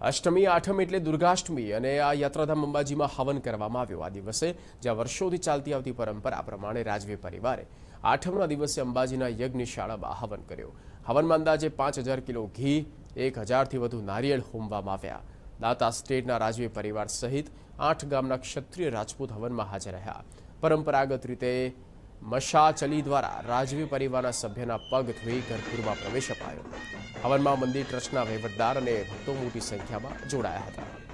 અષ્ટમી આઠમ એટલે દુર્ગાષ્ટમી અને આ યાત્રાધામ અંબાજીમાં હવન કરવામાં આવ્યો આ દિવસે જ્યાં વર્ષોથી ચાલતી આવતી પરંપરા પ્રમાણે રાજવી પરિવારે આઠમના દિવસે અંબાજીના યજ્ઞશાળામાં હવન કર્યો હવનમાં અંદાજે પાંચ હજાર કિલો ઘી એક હજારથી વધુ નારિયેળ હોમવામાં આવ્યા દાતા સ્ટેટના રાજવી પરિવાર સહિત આઠ ગામના ક્ષત્રિય રાજપૂત હવનમાં હાજર રહ્યા પરંપરાગત રીતે મશાચલી દ્વારા રાજવી પરિવારના સભ્યના પગ ધોઈ ગર્ભગૃહમાં પ્રવેશ અપાયો હવનમાં મંદિર ટ્રસ્ટના વહીવટદાર અને ભક્તો મોટી સંખ્યામાં જોડાયા હતા